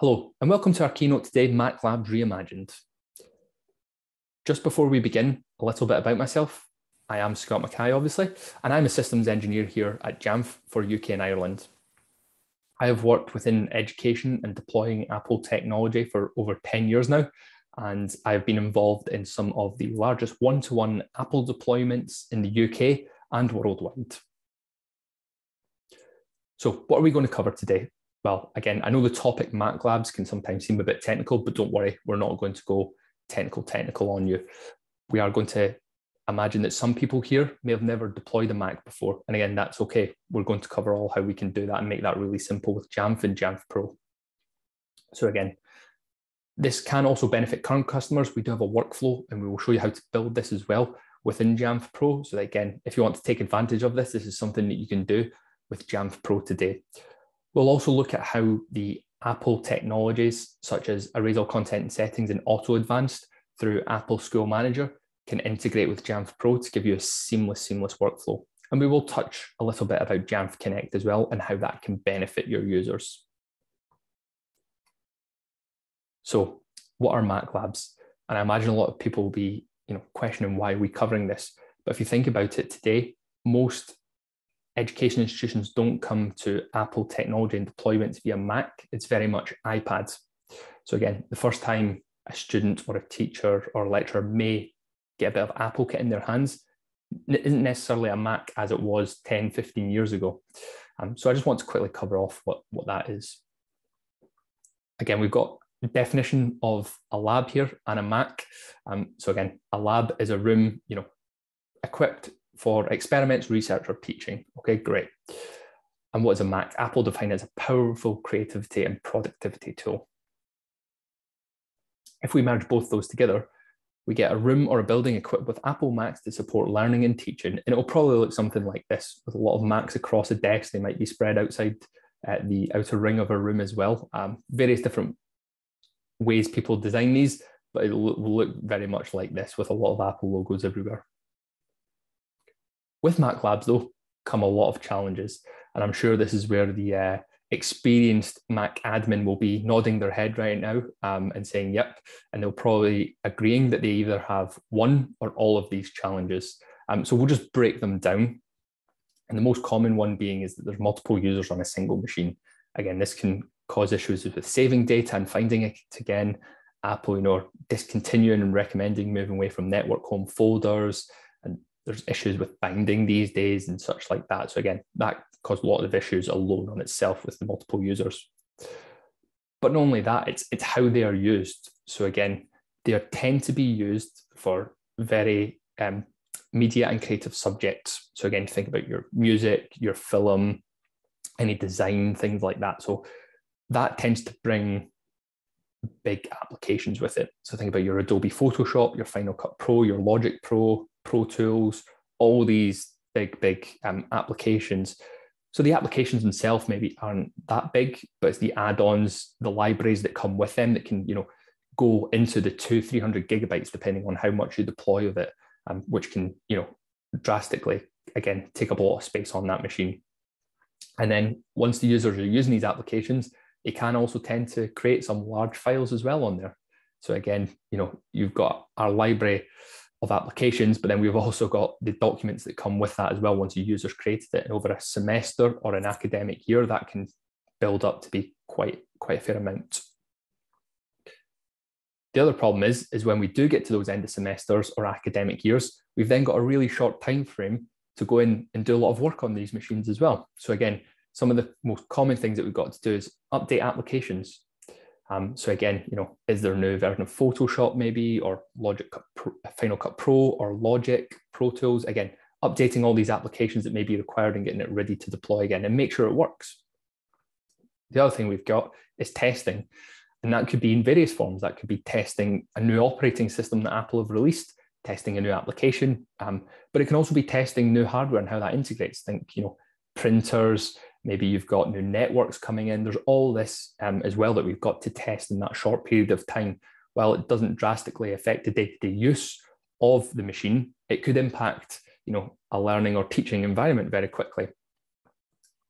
Hello, and welcome to our keynote today, Mac Labs Reimagined. Just before we begin, a little bit about myself. I am Scott MacKay, obviously, and I'm a systems engineer here at Jamf for UK and Ireland. I have worked within education and deploying Apple technology for over 10 years now, and I've been involved in some of the largest one to one Apple deployments in the UK and worldwide. So, what are we going to cover today? Well, again, I know the topic Mac Labs can sometimes seem a bit technical, but don't worry, we're not going to go technical, technical on you. We are going to imagine that some people here may have never deployed a Mac before. And again, that's okay. We're going to cover all how we can do that and make that really simple with Jamf and Jamf Pro. So again, this can also benefit current customers. We do have a workflow and we will show you how to build this as well within Jamf Pro. So again, if you want to take advantage of this, this is something that you can do with Jamf Pro today. We'll also look at how the Apple technologies, such as Erase All Content Settings and Auto Advanced through Apple School Manager, can integrate with Jamf Pro to give you a seamless, seamless workflow. And we will touch a little bit about Jamf Connect as well and how that can benefit your users. So, what are Mac Labs? And I imagine a lot of people will be, you know, questioning why we are we covering this. But if you think about it today, most education institutions don't come to Apple technology and deployments via Mac, it's very much iPads. So again, the first time a student or a teacher or a lecturer may get a bit of Apple kit in their hands isn't necessarily a Mac as it was 10, 15 years ago. Um, so I just want to quickly cover off what, what that is. Again, we've got the definition of a lab here and a Mac. Um, so again, a lab is a room, you know, equipped for experiments, research, or teaching. Okay, great. And what is a Mac? Apple defined as a powerful creativity and productivity tool. If we merge both those together, we get a room or a building equipped with Apple Macs to support learning and teaching. And it'll probably look something like this with a lot of Macs across a desk. They might be spread outside uh, the outer ring of a room as well. Um, various different ways people design these, but it will look very much like this with a lot of Apple logos everywhere. With Mac Labs, though, come a lot of challenges. And I'm sure this is where the uh, experienced Mac admin will be nodding their head right now um, and saying, yep. And they'll probably agreeing that they either have one or all of these challenges. Um, so we'll just break them down. And the most common one being is that there's multiple users on a single machine. Again, this can cause issues with saving data and finding it again. Apple, you know, discontinuing and recommending moving away from network home folders, there's issues with binding these days and such like that. So again, that caused a lot of issues alone on itself with the multiple users. But not only that, it's it's how they are used. So again, they tend to be used for very um, media and creative subjects. So again, think about your music, your film, any design, things like that. So that tends to bring big applications with it. So think about your Adobe Photoshop, your Final Cut Pro, your Logic Pro, Pro Tools, all these big, big um, applications. So the applications themselves maybe aren't that big, but it's the add-ons, the libraries that come with them that can, you know, go into the two, 300 gigabytes, depending on how much you deploy of it, um, which can, you know, drastically, again, take up a lot of space on that machine. And then once the users are using these applications, it can also tend to create some large files as well on there. So again, you know, you've got our library of applications, but then we've also got the documents that come with that as well once a user's created it. And over a semester or an academic year, that can build up to be quite, quite a fair amount. The other problem is, is when we do get to those end of semesters or academic years, we've then got a really short time frame to go in and do a lot of work on these machines as well. So again, some of the most common things that we've got to do is update applications. Um, so again, you know, is there a new version of Photoshop maybe, or Logic Pro, Final Cut Pro, or Logic Pro Tools? Again, updating all these applications that may be required and getting it ready to deploy again and make sure it works. The other thing we've got is testing, and that could be in various forms. That could be testing a new operating system that Apple have released, testing a new application, um, but it can also be testing new hardware and how that integrates. Think, you know, printers, Maybe you've got new networks coming in. There's all this um, as well that we've got to test in that short period of time. While it doesn't drastically affect the day-to-day use of the machine, it could impact, you know, a learning or teaching environment very quickly.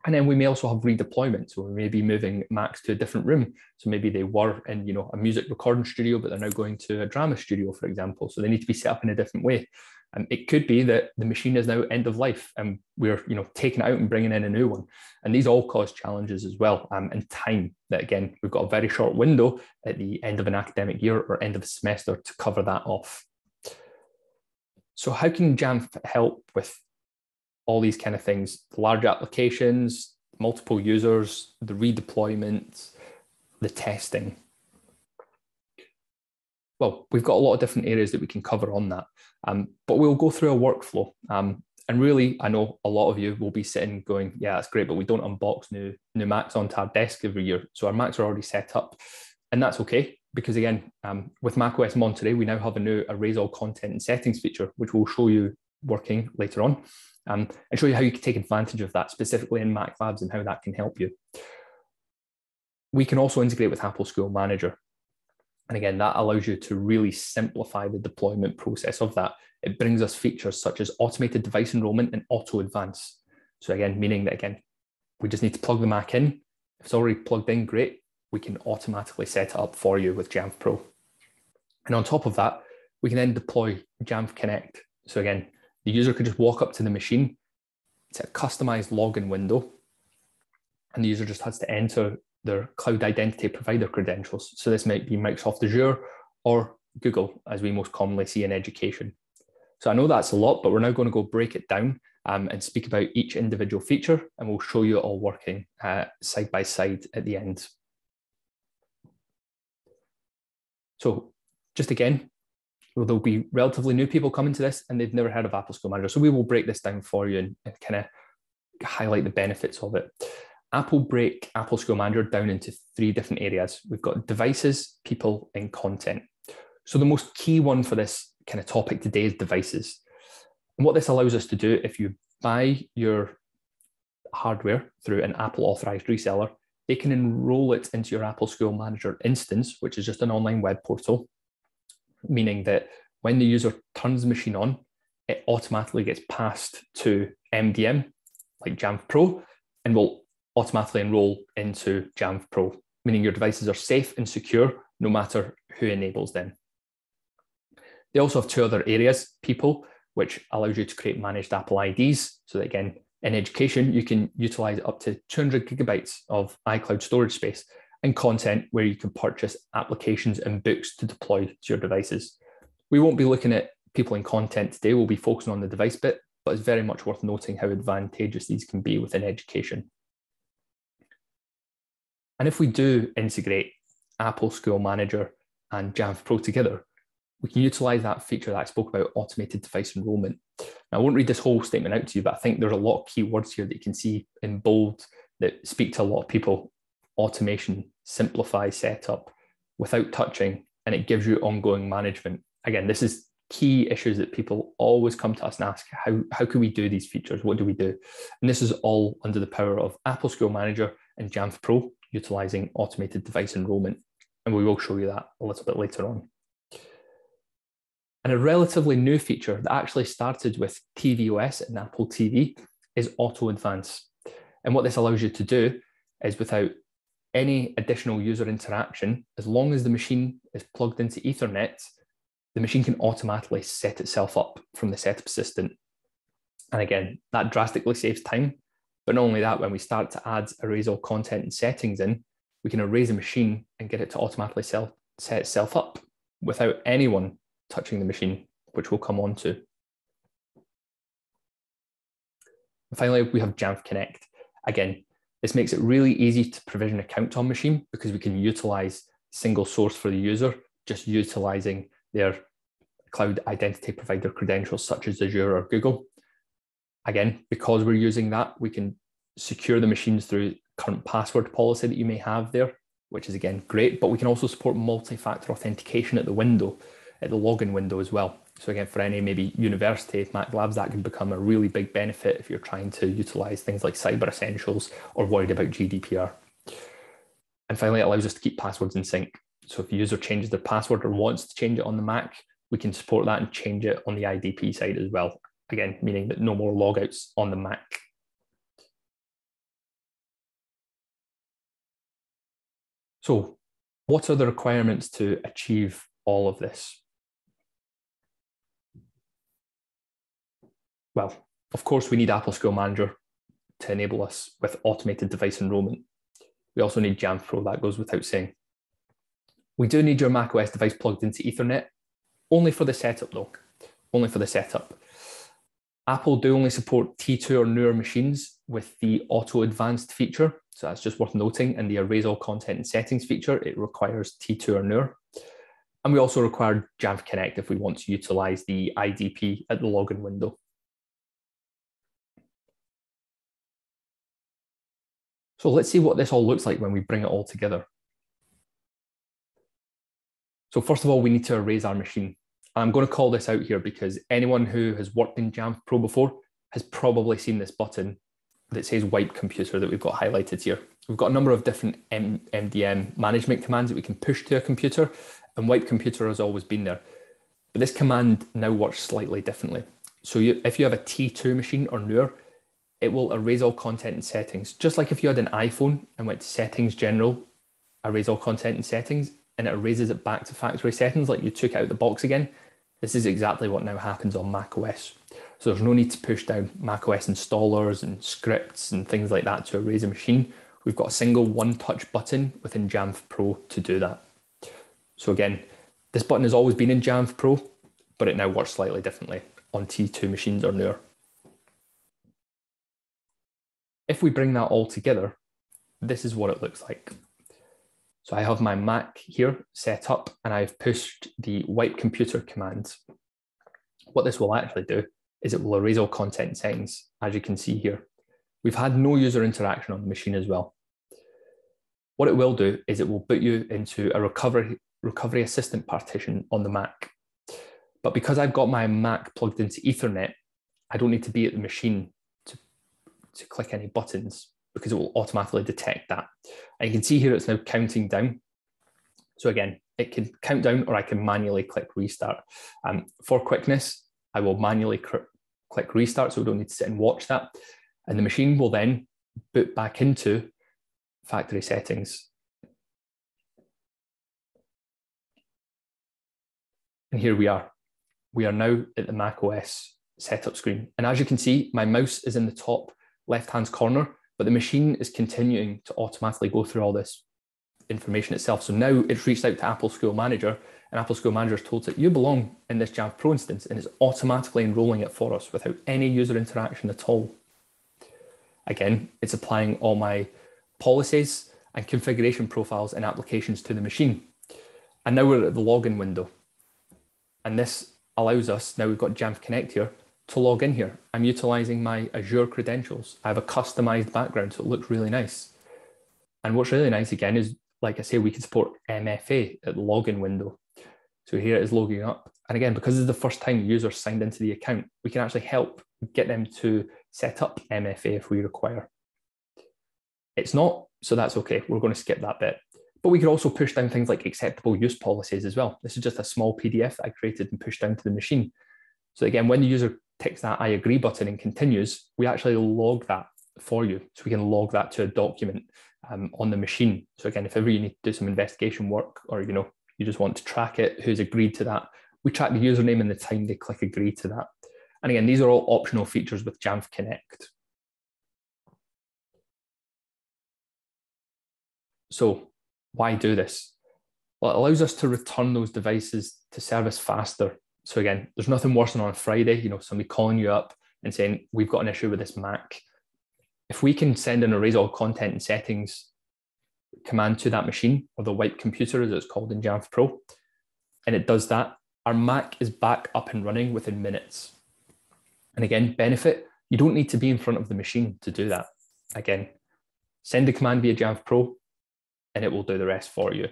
And then we may also have redeployment. So we may be moving Macs to a different room. So maybe they were in, you know, a music recording studio, but they're now going to a drama studio, for example. So they need to be set up in a different way. And it could be that the machine is now end of life and we're, you know, taking it out and bringing in a new one. And these all cause challenges as well. Um, and time that again, we've got a very short window at the end of an academic year or end of a semester to cover that off. So how can Jamf help with all these kind of things, large applications, multiple users, the redeployment, the testing. Well, we've got a lot of different areas that we can cover on that, um, but we'll go through a workflow. Um, and really, I know a lot of you will be sitting going, yeah, that's great, but we don't unbox new, new Macs onto our desk every year. So our Macs are already set up, and that's okay because again, um, with macOS Monterey, we now have a new erase all content and settings feature, which we'll show you working later on um, and show you how you can take advantage of that specifically in Mac Labs and how that can help you. We can also integrate with Apple School Manager. And again, that allows you to really simplify the deployment process of that. It brings us features such as automated device enrollment and auto advance. So again, meaning that again, we just need to plug the Mac in. If it's already plugged in, great. We can automatically set it up for you with Jamf Pro. And on top of that, we can then deploy Jamf Connect. So again, the user could just walk up to the machine, it's a customized login window, and the user just has to enter their cloud identity provider credentials. So this might be Microsoft Azure or Google, as we most commonly see in education. So I know that's a lot, but we're now going to go break it down um, and speak about each individual feature, and we'll show you it all working uh, side by side at the end. So just again, well, there'll be relatively new people coming to this and they've never heard of Apple School Manager. So we will break this down for you and, and kind of highlight the benefits of it. Apple break Apple School Manager down into three different areas. We've got devices, people, and content. So the most key one for this kind of topic today is devices. And what this allows us to do, if you buy your hardware through an Apple authorized reseller, they can enroll it into your Apple School Manager instance, which is just an online web portal meaning that when the user turns the machine on, it automatically gets passed to MDM, like Jamf Pro, and will automatically enroll into Jamf Pro, meaning your devices are safe and secure no matter who enables them. They also have two other areas, people, which allows you to create managed Apple IDs. So that again, in education, you can utilize up to 200 gigabytes of iCloud storage space and content where you can purchase applications and books to deploy to your devices. We won't be looking at people in content today, we'll be focusing on the device bit, but it's very much worth noting how advantageous these can be within education. And if we do integrate Apple School Manager and Jamf Pro together, we can utilize that feature that I spoke about, automated device enrollment. Now, I won't read this whole statement out to you, but I think there's a lot of key words here that you can see in bold that speak to a lot of people automation, simplify setup without touching, and it gives you ongoing management. Again, this is key issues that people always come to us and ask how, how can we do these features? What do we do? And this is all under the power of Apple School Manager and Jamf Pro, utilizing automated device enrollment. And we will show you that a little bit later on. And a relatively new feature that actually started with tvOS and Apple TV is Auto Advance. And what this allows you to do is without any additional user interaction, as long as the machine is plugged into Ethernet, the machine can automatically set itself up from the setup assistant. And again, that drastically saves time. But not only that, when we start to add erase all content and settings in, we can erase a machine and get it to automatically self, set itself up without anyone touching the machine, which we'll come on to. And finally, we have Jamf Connect. Again, this makes it really easy to provision account on machine because we can utilize single source for the user, just utilizing their cloud identity provider credentials such as Azure or Google. Again, because we're using that, we can secure the machines through current password policy that you may have there, which is again great, but we can also support multi-factor authentication at the window, at the login window as well. So again, for any maybe university, Mac Labs, that can become a really big benefit if you're trying to utilize things like Cyber Essentials or worried about GDPR. And finally, it allows us to keep passwords in sync. So if a user changes their password or wants to change it on the Mac, we can support that and change it on the IDP side as well again, meaning that no more logouts on the Mac. So what are the requirements to achieve all of this? Well, of course, we need Apple School Manager to enable us with automated device enrollment. We also need Jamf Pro, that goes without saying. We do need your macOS device plugged into Ethernet, only for the setup though, only for the setup. Apple do only support T2 or newer machines with the auto advanced feature. So that's just worth noting. And the erase all content and settings feature, it requires T2 or newer. And we also require Jamf Connect if we want to utilize the IDP at the login window. So let's see what this all looks like when we bring it all together. So first of all, we need to erase our machine. I'm going to call this out here because anyone who has worked in Jamf Pro before has probably seen this button that says wipe computer that we've got highlighted here. We've got a number of different M MDM management commands that we can push to a computer and wipe computer has always been there. But this command now works slightly differently. So you, if you have a T2 machine or newer, it will erase all content and settings. Just like if you had an iPhone and went to settings general, erase all content and settings, and it erases it back to factory settings like you took out the box again. This is exactly what now happens on macOS. So there's no need to push down macOS installers and scripts and things like that to a machine. We've got a single one touch button within Jamf Pro to do that. So again, this button has always been in Jamf Pro, but it now works slightly differently on T2 machines or newer. If we bring that all together, this is what it looks like. So I have my Mac here set up and I've pushed the wipe computer command. What this will actually do is it will erase all content settings, as you can see here. We've had no user interaction on the machine as well. What it will do is it will put you into a recovery, recovery assistant partition on the Mac. But because I've got my Mac plugged into Ethernet, I don't need to be at the machine to, to click any buttons because it will automatically detect that. And you can see here it's now counting down. So again, it can count down or I can manually click restart. Um, for quickness, I will manually click restart so we don't need to sit and watch that. And the machine will then boot back into factory settings. And here we are. We are now at the Mac OS setup screen. And as you can see, my mouse is in the top left-hand corner but the machine is continuing to automatically go through all this information itself. So now it's reached out to Apple School Manager, and Apple School Manager has told it, you belong in this Jamf Pro instance, and it's automatically enrolling it for us without any user interaction at all. Again, it's applying all my policies and configuration profiles and applications to the machine. And now we're at the login window. And this allows us, now we've got Jamf Connect here, to log in here. I'm utilizing my Azure credentials. I have a customized background, so it looks really nice. And what's really nice again is, like I say, we can support MFA at the login window. So here it is logging up. And again, because this is the first time users signed into the account, we can actually help get them to set up MFA if we require. It's not, so that's okay. We're going to skip that bit. But we could also push down things like acceptable use policies as well. This is just a small PDF that I created and pushed down to the machine. So again, when the user ticks that I agree button and continues, we actually log that for you. So we can log that to a document um, on the machine. So again, if ever you need to do some investigation work or you know you just want to track it, who's agreed to that, we track the username and the time they click agree to that. And again, these are all optional features with Jamf Connect. So why do this? Well, it allows us to return those devices to service faster so again, there's nothing worse than on Friday, you know, somebody calling you up and saying, we've got an issue with this Mac. If we can send an erase all content and settings command to that machine or the wipe computer as it's called in Jamf Pro, and it does that, our Mac is back up and running within minutes. And again, benefit, you don't need to be in front of the machine to do that. Again, send a command via Jamf Pro and it will do the rest for you.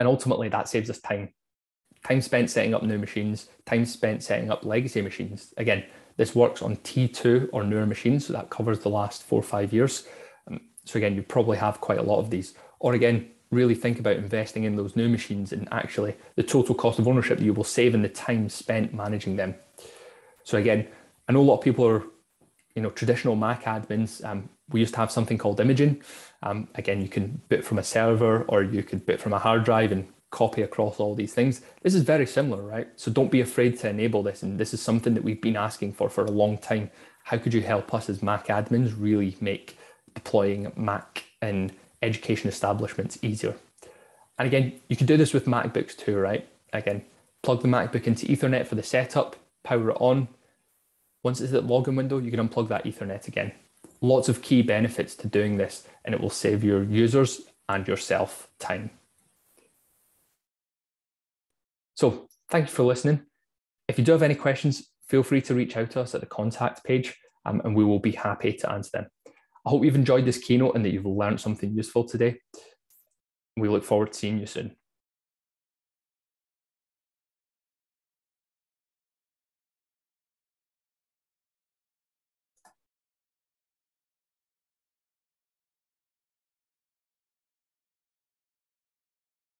And ultimately that saves us time time spent setting up new machines, time spent setting up legacy machines. Again, this works on T2 or newer machines, so that covers the last four or five years. Um, so again, you probably have quite a lot of these. Or again, really think about investing in those new machines and actually the total cost of ownership that you will save in the time spent managing them. So again, I know a lot of people are, you know, traditional Mac admins. Um, we used to have something called imaging. Um, again, you can boot from a server or you could boot from a hard drive and copy across all these things. This is very similar, right? So don't be afraid to enable this. And this is something that we've been asking for for a long time. How could you help us as Mac admins really make deploying Mac in education establishments easier? And again, you can do this with MacBooks too, right? Again, plug the MacBook into Ethernet for the setup, power it on. Once it's at login window, you can unplug that Ethernet again. Lots of key benefits to doing this, and it will save your users and yourself time. So thank you for listening. If you do have any questions, feel free to reach out to us at the contact page um, and we will be happy to answer them. I hope you've enjoyed this keynote and that you've learned something useful today. We look forward to seeing you soon.